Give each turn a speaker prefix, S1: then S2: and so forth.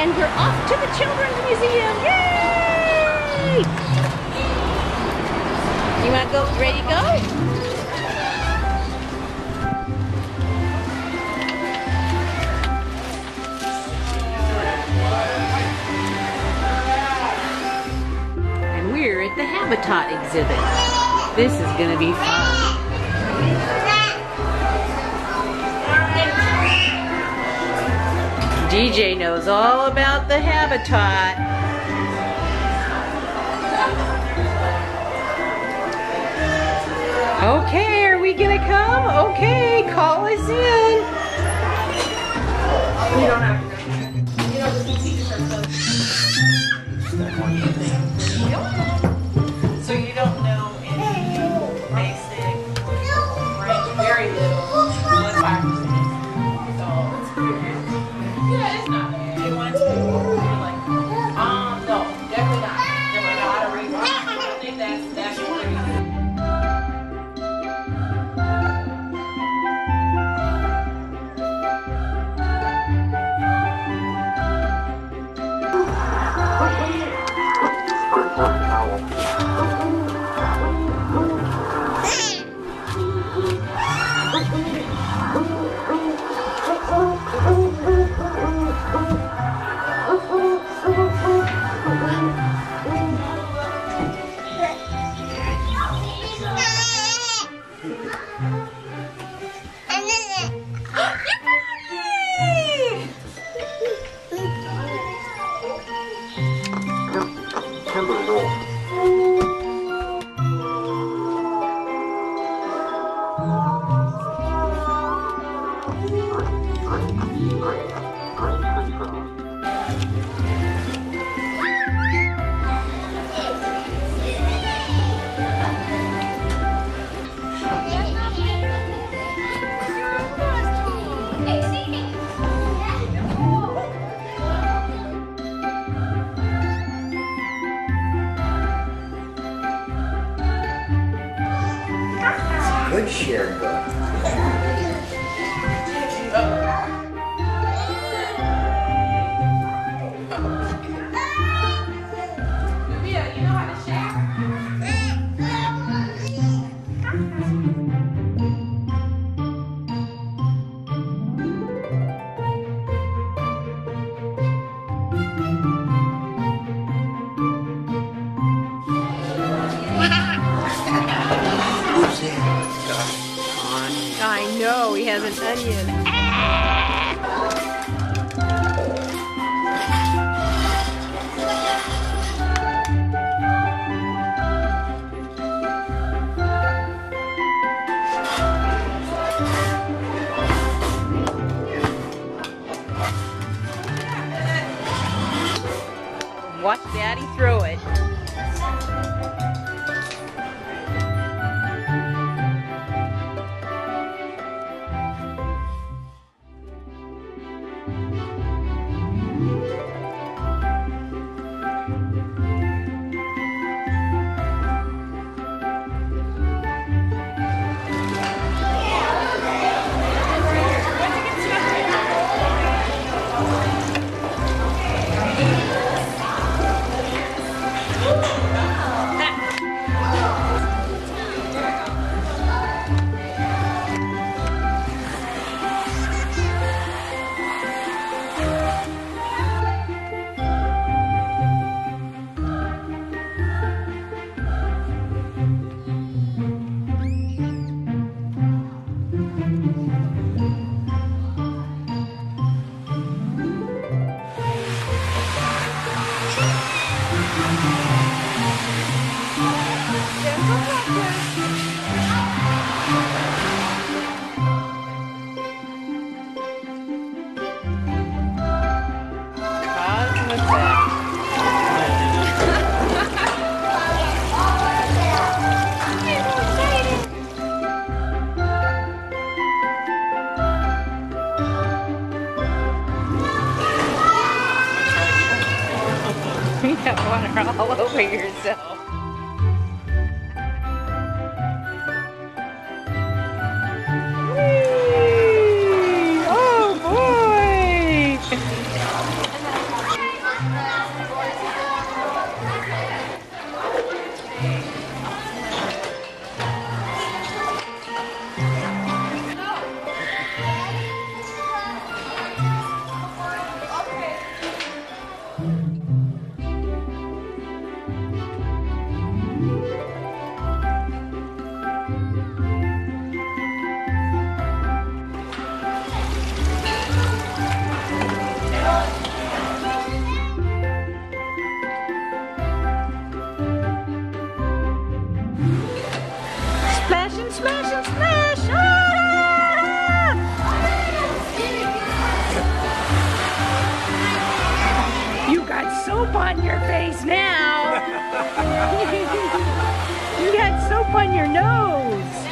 S1: And we're off to the Children's Museum. Yay! You want to go? Ready to go? And we're at the Habitot exhibit. This is going to be fun. DJ knows all about the Habitot. Okay, are we gonna come? Okay, call us in.
S2: You don't have 全
S3: 部动。Book.
S2: Yeah,
S1: he an onion. Watch Daddy throw it. Got water all over yourself. soap on your face now. you got soap on your nose.